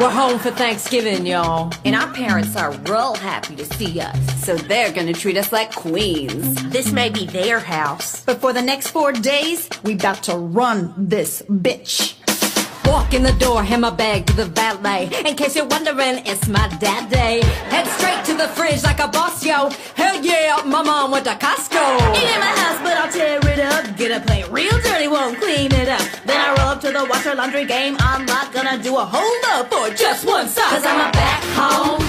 We're home for Thanksgiving, y'all. And our parents are real happy to see us. So they're gonna treat us like queens. This may be their house. But for the next four days, we about to run this bitch. Walk in the door, hand my bag to the valet. In case you're wondering, it's my dad day. Head straight to the fridge like a boss, yo. Hell yeah, my mom went to Costco. Ain't in my house, but I'll tear it up. Get a plate real dirty, won't clean it The washer laundry game. I'm not gonna do a hold up for just one sock. Cause I'm a back home